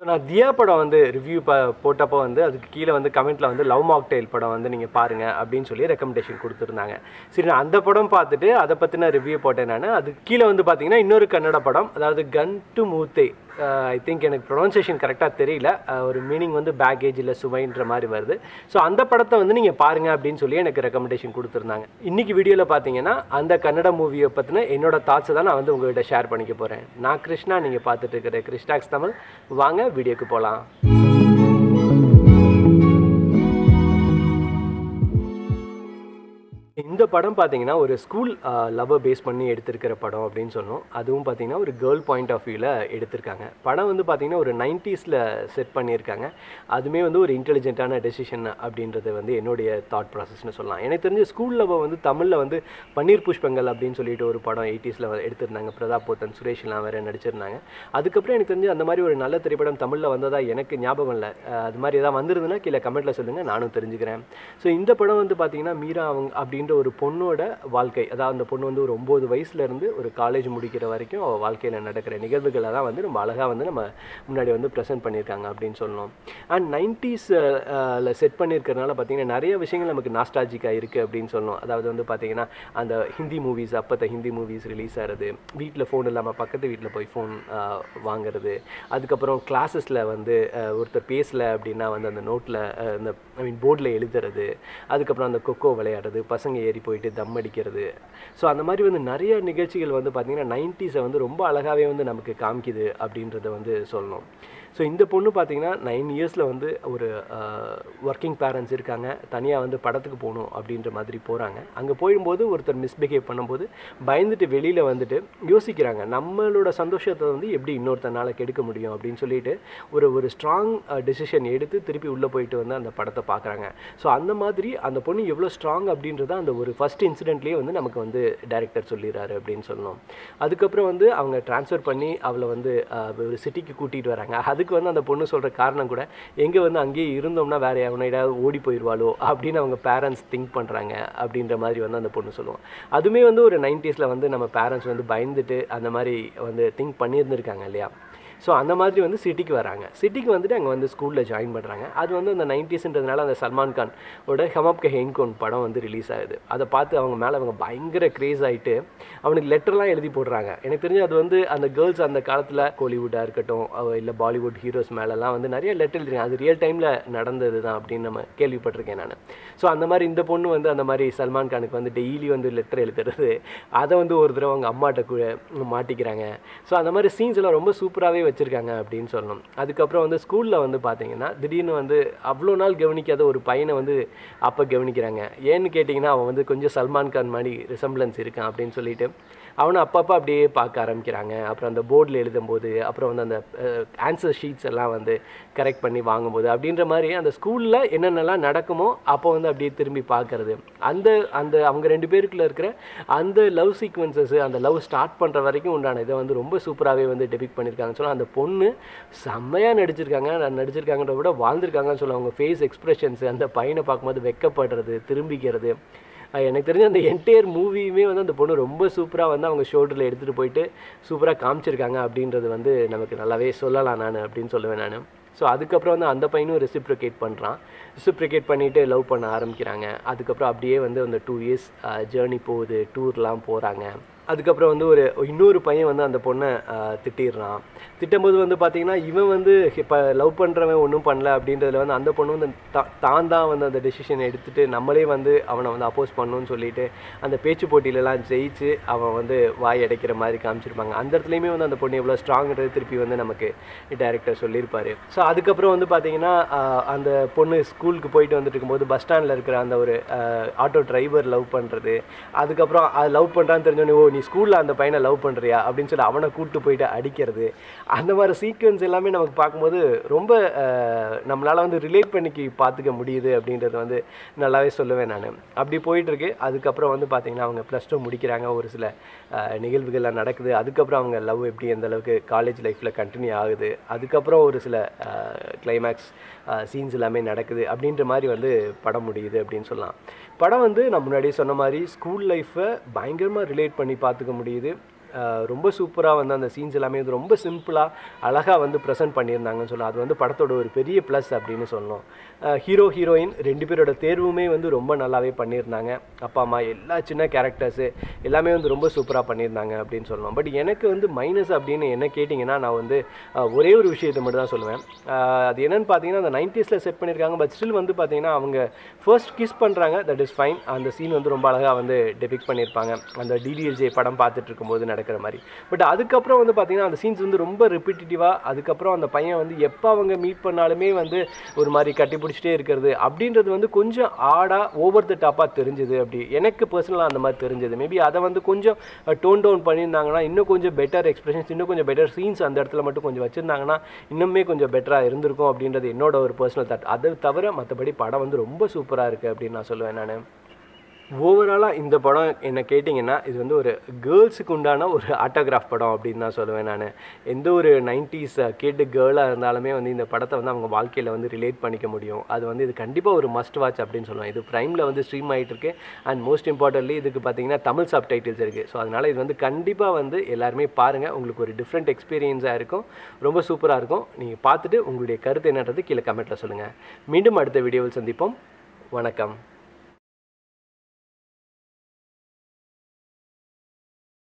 So நான் தியா படம் வந்து ரிவ்யூ ப போட்டப்போ வந்து அதுக்கு கீழே வந்து கமெண்ட்டில் வந்து லவ் மாக்டெயில் படம் வந்து நீங்கள் பாருங்கள் அப்படின்னு சொல்லி ரெக்கமெண்டேஷன் கொடுத்துருந்தாங்க. சரி நான் அந்த படம் பார்த்துட்டு அதை பற்றின ரிவ்யூ போட்டேன் நான். அதுக்கு கீழே வந்து பார்த்தீங்கன்னா இன்னொரு கன்னட படம் அதாவது கன் டு மூத்தே ஐ திங்க் எனக்கு ப்ரொனன்சியேஷன் கரெக்டாக தெரியல. ஒரு மீனிங் வந்து பேக்கேஜ் இல்லை சுவைன்ற மாதிரி வருது. ஸோ அந்த படத்தை வந்து நீங்கள் பாருங்கள் அப்படின்னு சொல்லி எனக்கு ரெக்கமெண்டேஷன் கொடுத்துருந்தாங்க. இன்றைக்கி வீடியோவில் பார்த்தீங்கன்னா அந்த கன்னட மூவியை பற்றின என்னோட தாட்ஸை தான் நான் வந்து உங்கள்கிட்ட ஷேர் பண்ணிக்க போகிறேன் நான் கிருஷ்ணா நீங்கள் பார்த்துட்டு இருக்கிற கிருஷ்டாக்ஸ் தமிழ். வாங்க வீடியோக்கு போகலாம் இந்த படம் பார்த்தீங்கன்னா ஒரு ஸ்கூல் லவ்வை பேஸ் பண்ணி எடுத்திருக்கிற படம் அப்படின்னு சொன்னோம். அதுவும் பார்த்தீங்கன்னா ஒரு கேர்ள் பாயிண்ட் ஆஃப் வியூவில் எடுத்திருக்காங்க. படம் வந்து பார்த்தீங்கன்னா ஒரு நைன்டிஸில் செட் பண்ணியிருக்காங்க. அதுவுமே வந்து ஒரு இன்டெலிஜென்ட்டான டெசிஷன் அப்படின்றது வந்து என்னுடைய தாட் ப்ராசஸ்னு சொல்லலாம். எனக்கு தெரிஞ்ச ஸ்கூல் லவ்வை வந்து தமிழில் வந்து பன்னீர் புஷ்பங்கள் அப்படின்னு சொல்லிட்டு ஒரு படம் எயிட்டிஸில் எடுத்திருந்தாங்க. பிரதாப் போத்தன் சுரேஷ்லாம் வேறு நடிச்சிருந்தாங்க. அதுக்கப்புறம் எனக்கு தெரிஞ்சு அந்த மாதிரி ஒரு நல்ல திரைப்படம் தமிழில் வந்ததா எனக்கு ஞாபகம் இல்லை. அது மாதிரி எதாவது வந்திருந்ததுன்னா கீழே கமெண்ட்டில் சொல்லுங்கள் நானும் தெரிஞ்சுக்கிறேன். ஸோ இந்த படம் வந்து பார்த்தீங்கன்னா மீரா அவங்க அப்படின்ற ஒரு பொண்ணோட வாழ்க்கை. அதாவது அந்த பொண்ணு வந்து ஒரு ஒம்பது வயசுலேருந்து ஒரு காலேஜ் முடிக்கிற வரைக்கும் அவள் வாழ்க்கையில் நடக்கிற நிகழ்வுகளை தான் வந்து ரொம்ப அழகாக வந்து நம்ம முன்னாடி வந்து ப்ரெசென்ட் பண்ணியிருக்காங்க அப்படின்னு சொல்லணும். அண்ட் நைன்ட்டீஸில் செட் பண்ணியிருக்கிறனால பார்த்தீங்கன்னா நிறைய விஷயங்கள் நமக்கு நாஸ்டாஜிக்காக இருக்குது அப்படின்னு சொல்லணும். அதாவது வந்து பார்த்தீங்கன்னா அந்த ஹிந்தி மூவிஸ் அப்போத்த ஹிந்தி மூவிஸ் ரிலீஸ் ஆகிறது வீட்டில் ஃபோன் இல்லாமல் பக்கத்து வீட்டில் போய் ஃபோன் வாங்குறது அதுக்கப்புறம் கிளாஸஸில் வந்து ஒருத்தர் பேசலை அப்படின்னா வந்து அந்த நோட்டில் அந்த ஐ மீன் போர்டில் எழுதுறது அதுக்கப்புறம் அந்த கொக்கோ விளையாடுறது பசங்க ஏறி போயிட்டு தம் அடிக்கிறது. ஸோ அந்த மாதிரி வந்து நிறைய நிகழ்ச்சிகள் வந்து பார்த்திங்கன்னா நைன்ட்டீஸை வந்து ரொம்ப அழகாகவே வந்து நமக்கு காமிக்குது அப்படின்றத வந்து சொல்லணும். ஸோ இந்த பொண்ணு பார்த்தீங்கன்னா நைன் இயர்ஸில் வந்து ஒரு ஒர்க்கிங் பேரண்ட்ஸ் இருக்காங்க. தனியாக வந்து படத்துக்கு போகணும் அப்படின்ற மாதிரி போகிறாங்க அங்கே போயிடும்போது ஒருத்தர் மிஸ்பிஹேவ் பண்ணும்போது பயந்துட்டு வெளியில் வந்துட்டு யோசிக்கிறாங்க. நம்மளோட சந்தோஷத்தை வந்து எப்படி இன்னொருத்தனால கெடுக்க முடியும் அப்படின்னு சொல்லிட்டு ஒரு ஒரு ஸ்ட்ராங் டெசிஷன் எடுத்து திருப்பி உள்ளே போயிட்டு வந்து அந்த படத்தை பார்க்குறாங்க ஸோ அந்த மாதிரி அந்த பொண்ணு எவ்வளோ ஸ்ட்ராங் அப்படின்றத அந்த ஒரு ஃபஸ்ட் இன்சிடென்ட்லேயே வந்து நமக்கு வந்து டைரக்டர் சொல்லிடுறாரு அப்படின்னு சொல்லணும். அதுக்கப்புறம் வந்து அவங்க ட்ரான்ஸ்ஃபர் பண்ணி அவளை வந்து ஒரு சிட்டிக்கு கூட்டிகிட்டு வராங்க. அதுக்கு வந்து அந்த பொண்ணு சொல்கிற காரணம் கூட எங்கே வந்து அங்கேயே இருந்தோம்னா வேற எவனையாவது ஓடி போயிடுவாளோ அப்படின்னு அவங்க பேரண்ட்ஸ் திங்க் பண்ணுறாங்க அப்படின்ற மாதிரி வந்து அந்த பொண்ணு சொல்லுவோம் அதுவுமே வந்து ஒரு நைன்டிஸில் வந்து நம்ம பேரண்ட்ஸ் வந்து பயந்துட்டு அந்த மாதிரி வந்து திங்க் பண்ணியிருந்திருக்காங்க இல்லையா? ஸோ அந்த மாதிரி வந்து சிட்டிக்கு வராங்க. சிட்டிக்கு வந்துட்டு அங்கே வந்து ஸ்கூலில் ஜாயின் பண்ணுறாங்க அது வந்து அந்த நைன்டிஸ்ன்றதுனால அந்த சல்மான் கான் ஓட ஹெமப் கே ஹென்கோன் படம் வந்து ரிலீஸ் ஆகுது. அதை பார்த்து அவங்க மேலே அவங்க பயங்கர க்ரேஸ் ஆகிட்டு அவனுக்கு லெட்டர்லாம் எழுதி போடுறாங்க. எனக்கு தெரிஞ்சு அது வந்து அந்த கேர்ள்ஸ் அந்த காலத்தில் கோலிவுட்டாக இருக்கட்டும் இல்லை பாலிவுட் ஹீரோஸ் மேலெல்லாம் வந்து நிறைய லெட்டர் எழுதிருக்காங்க. அது ரியல் டைமில் நடந்தது தான் அப்படின்னு நம்ம கேள்விப்பட்டிருக்கேன் நான். ஸோ அந்த மாதிரி இந்த பொண்ணு வந்து அந்த மாதிரி சல்மான் கானுக்கு வந்து டெய்லி வந்து லெட்டர் எழுதுறது அதை வந்து ஒரு தடவை அவங்க அம்மாட்ட கூட மாட்டிக்கிறாங்க. ஸோ அந்த மாதிரி சீன்ஸ் எல்லாம் ரொம்ப சூப்பராகவே வச்சுருக்காங்க அப்படின்னு சொல்லணும். அதுக்கப்புறம் வந்து ஸ்கூலில் வந்து பார்த்தீங்கன்னா திடீர்னு வந்து அவ்வளோ நாள் கவனிக்காத ஒரு பையனை வந்து அப்போ கவனிக்கிறாங்க. ஏன்னு கேட்டிங்கன்னா அவன் வந்து கொஞ்சம் சல்மான் கான் மாதிரி ரிசம்பிளன்ஸ் இருக்கான் அப்படின்னு சொல்லிட்டு. அவனை அப்பப்போ அப்படியே பார்க்க ஆரம்பிக்கிறாங்க. அப்புறம் அந்த போர்டில் எழுதும்போது அப்புறம் வந்து அந்த ஆன்சர் ஷீட்ஸ் எல்லாம் வந்து கரெக்ட் பண்ணி வாங்கும்போது அப்படின்ற மாதிரி அந்த ஸ்கூலில் என்னென்னலாம் நடக்குமோ அப்போ வந்து அப்படியே திரும்பி பார்க்குறது. அந்த அந்த அவங்க ரெண்டு பேருக்குள்ளே இருக்கிற அந்த லவ் சீக்வன்சஸ் அந்த லவ் ஸ்டார்ட் பண்ணுற வரைக்கும் உண்டான இதை வந்து ரொம்ப சூப்பராகவே வந்து டெபிக் பண்ணியிருக்காங்க சொன்னால் அந்த பொண்ணு செம்மையாக நடிச்சிருக்காங்க. நடிச்சிருக்காங்கன்ற நடிச்சிருக்காங்கன்றத விட வாழ்ந்திருக்காங்கன்னு சொல்ல அவங்க ஃபேஸ் எக்ஸ்பிரஷன்ஸ் அந்த பையனை பார்க்கும்போது வெக்கப்படுறது திரும்பிக்கிறது. எனக்கு தெரிஞ்ச அந்த என்டையர் மூவியுமே வந்து அந்த பொண்ணு ரொம்ப சூப்பராக வந்து அவங்க ஷோல்டரில் எடுத்துகிட்டு போயிட்டு சூப்பராக காமிச்சிருக்காங்க அப்படின்றது வந்து நமக்கு நல்லாவே சொல்லலாம் நான் அப்படின்னு சொல்லுவேன் நான். ஸோ அதுக்கப்புறம் வந்து அந்த பையனும் ரெசிப்ரிகேட் பண்ணுறான் ரெசிப்ரிகேட் பண்ணிவிட்டு லவ் பண்ண ஆரம்பிக்கிறாங்க. அதுக்கப்புறம் அப்படியே வந்து அந்த டூ இயர்ஸ் ஜேர்னி போகுது டூர்லாம் போகிறாங்க அதுக்கப்புறம் வந்து ஒரு இன்னொரு பையன் வந்து அந்த பொண்ணை திட்டிடுறான். திட்டும்போது வந்து பார்த்தீங்கன்னா இவன் வந்து இப்போ லவ் பண்ணுறவன் ஒன்றும் பண்ணல அப்படின்றதுல வந்து அந்த பொண்ணு வந்து தா- தான் தான் வந்து அந்த டெசிஷன் எடுத்துகிட்டு நம்மளே வந்து அவனை வந்து அப்போஸ் பண்ணணும்னு சொல்லிட்டு அந்த பேச்சு போட்டியிலலாம் ஜெயிச்சு அவன் வந்து வாய் அடைக்கிற மாதிரி காமிச்சிருப்பாங்க. அந்த இடத்துலையுமே வந்து அந்த பொண்ணு எவ்வளோ ஸ்ட்ராங்ன்றது திருப்பி வந்து நமக்கு டேரக்டர் சொல்லியிருப்பார். ஸோ அதுக்கப்புறம் வந்து பார்த்தீங்கன்னா அந்த பொண்ணு ஸ்கூலுக்கு போயிட்டு வந்துட்டு இருக்கும்போது பஸ் ஸ்டாண்டில் இருக்கிற அந்த ஒரு ஆட்டோ டிரைவர் லவ் பண்ணுறது அதுக்கப்புறம் அது லவ் பண்ணுறான்னு தெரிஞ்சோடனே ஓ நீ ஸ்கூலில் அந்த பையனை லவ் பண்ணுறியா அப்படின்னு சொல்லி அவனை கூப்பிட்டு போயிட்டு அடிக்கிறது. அந்த மாதிரி சீக்வன்ஸ் எல்லாமே நமக்கு பார்க்கும்போது ரொம்ப நம்மளால் வந்து ரிலேட் பண்ணிக்கு பார்த்துக்க முடியுது அப்படின்றது வந்து நல்லாவே சொல்லுவேன் நான். அப்படி போயிட்டுருக்கு. அதுக்கப்புறம் வந்து பார்த்திங்கன்னா அவங்க ப்ளஸ் டூ முடிக்கிறாங்க. ஒரு சில நிகழ்வுகள்லாம் நடக்குது. அதுக்கப்புறம் அவங்க லவ் எப்படி எந்த அளவுக்கு காலேஜ் லைஃப்பில் கண்டினியூ ஆகுது. அதுக்கப்புறம் ஒரு சில கிளைமேக்ஸ் சீன்ஸ் எல்லாமே நடக்குது. அப்படின்ற மாதிரி வந்து படம் முடியுது அப்படின்னு சொல்லலாம். படம் வந்து நான் முன்னாடியே சொன்ன மாதிரி ஸ்கூல் லைஃப்பை பயங்கரமாக ரிலேட் பண்ணி பார்த்துக்க முடியுது. ரொம்ப சூப்பராக வந்து அந்த சீன்ஸ் எல்லாமே வந்து ரொம்ப சிம்பிளாக அழகாக வந்து ப்ரெசென்ட் பண்ணியிருந்தாங்கன்னு சொல்லலாம். அது வந்து படத்தோட ஒரு பெரிய ப்ளஸ் அப்படின்னு சொல்லணும். ஹீரோ ஹீரோயின் ரெண்டு பேரோட தேர்வுமே வந்து ரொம்ப நல்லாவே பண்ணியிருந்தாங்க. அப்பா அம்மா எல்லா சின்ன கேரக்டர்ஸு எல்லாமே வந்து ரொம்ப சூப்பராக பண்ணியிருந்தாங்க அப்படின்னு சொல்லணும். பட் எனக்கு வந்து மைனஸ் அப்படின்னு என்ன கேட்டிங்கன்னா நான் வந்து ஒரே ஒரு விஷயத்தை மட்டும் தான் சொல்லுவேன். அது என்னென்னு பார்த்தீங்கன்னா அந்த நைன்டிஸில் செட் பண்ணியிருக்காங்க. பட் ஸ்டில் வந்து பார்த்தீங்கன்னா அவங்க ஃபர்ஸ்ட் கிஸ் பண்ணுறாங்க தட் இஸ் ஃபைன் அந்த சீன் வந்து ரொம்ப அழகாக வந்து டெபிக் பண்ணியிருப்பாங்க. அந்த டிடிஎல்ஜே படம் பார்த்துட்டு இருக்கும்போது நடக்கிற மாதிரி. பட் அதுக்கப்புறம் வந்து பார்த்தீங்கன்னா அந்த சீன்ஸ் வந்து ரொம்ப ரிப்பீட்டிவாக அதுக்கப்புறம் அந்த பையன் வந்து எப்போ அவங்க மீட் பண்ணாலுமே வந்து ஒரு மாதிரி கட்டி பிடிச்சிட்டே இருக்கிறது அப்படின்றது வந்து கொஞ்சம் ஆடாக ஓவர் த டாப்பாக தெரிஞ்சுது அப்படி. எனக்கு பர்சனலாக அந்த மாதிரி தெரிஞ்சது. மேபி அதை வந்து கொஞ்சம் டோன் டவுன் பண்ணியிருந்தாங்கன்னா இன்னும் கொஞ்சம் பெட்டர் எக்ஸ்பிரஷன்ஸ் இன்னும் கொஞ்சம் பெட்டர் சீன்ஸ் அந்த இடத்துல மட்டும் கொஞ்சம் வச்சுருந்தாங்கன்னா இன்னுமே கொஞ்சம் பெட்டராக இருந்திருக்கும் அப்படின்றது என்னோட ஒரு பர்சனல் தாட் அதை தவிர மற்றபடி படம் வந்து ரொம்ப சூப்பராக இருக்குது அப்படின்னு நான் சொல்லுவேன் நான். ஓவராலாக இந்த படம் என்ன கேட்டிங்கன்னா இது வந்து ஒரு கேர்ள்ஸுக்கு உண்டான ஒரு ஆட்டோகிராஃப் படம் அப்படின்னு தான் சொல்லுவேன் நான். எந்த ஒரு நைன்டிஸ் கிட் கேர்ளாக இருந்தாலுமே வந்து இந்த படத்தை வந்து அவங்க வாழ்க்கையில் வந்து ரிலேட் பண்ணிக்க முடியும். அது வந்து இது கண்டிப்பாக ஒரு மஸ்ட் வாட்ச் அப்படின்னு சொல்லுவேன். இது ப்ரைமில் வந்து ஸ்ட்ரீம் ஆகிட்டு இருக்கு. அண்ட் மோஸ்ட் இம்பார்ட்டன்ட்லி இதுக்கு பார்த்தீங்கன்னா தமிழ் சப் டைட்டில்ஸ் இருக்குது ஸோ அதனால் இது வந்து கண்டிப்பாக வந்து எல்லாருமே பாருங்கள் உங்களுக்கு ஒரு டிஃப்ரெண்ட் எக்ஸ்பீரியன்ஸாக இருக்கும். ரொம்ப சூப்பராக இருக்கும். நீங்கள் பார்த்துட்டு உங்களுடைய கருத்து என்னன்றது கீழே கமெண்ட்டில் சொல்லுங்கள் மீண்டும் அடுத்த வீடியோவில் சந்திப்போம். வணக்கம்.